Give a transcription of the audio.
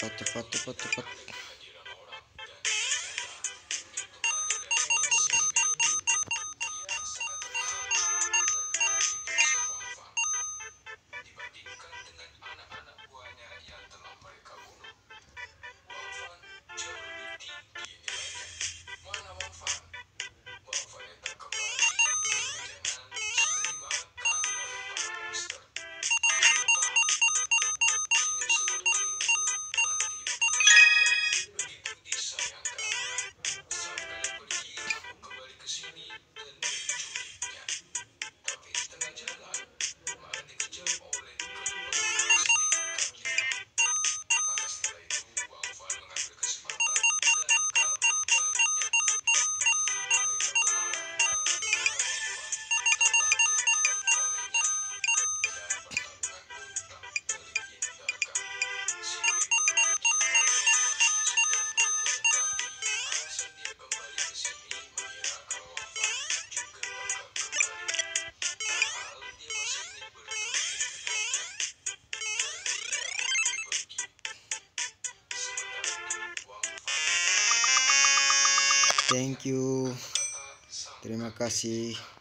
pat pat pat pat pat thank you terima kasih